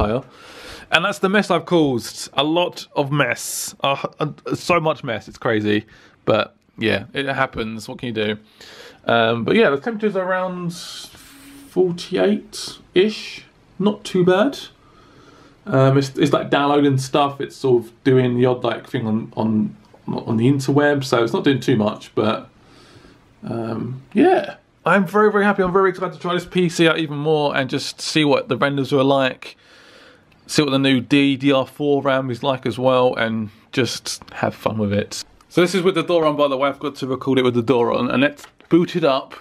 player. And that's the mess I've caused. A lot of mess. Uh, uh, so much mess, it's crazy. But yeah, it happens. What can you do? Um, but yeah, the temperature's around 48-ish. Not too bad. Um, it's, it's like downloading stuff. It's sort of doing the odd like thing on on on the interweb, so it's not doing too much. But um, yeah, I'm very very happy. I'm very excited to try this PC out even more and just see what the renders are like. See what the new DDR4 RAM is like as well, and just have fun with it. So this is with the door on, by the way. I've got to record it with the door on, and let's boot it up